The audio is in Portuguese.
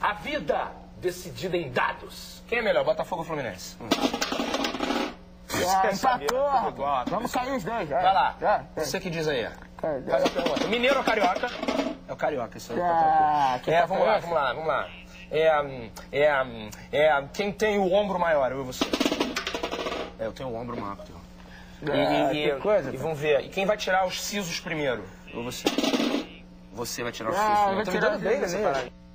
A vida decidida em dados. Quem é melhor, Botafogo ou Fluminense? Hum. Ah, empatou, Vamos sair os dois. já. Vai lá. Já, já. Você que diz aí. Faz a pergunta. Mineiro ou carioca? É o carioca, isso aí. Ah, que É, tá vamos lá, vamos lá, vamos lá. É, hum, é, hum, é, hum, quem tem o ombro maior, eu e você. É, eu tenho o ombro maior que teu. É, e, Ah, e- que coisa, e vamos ver. E quem vai tirar os sisos primeiro? Ou você? Você vai tirar os Ah, sisos. eu Tô me dando bem nessa né? parada.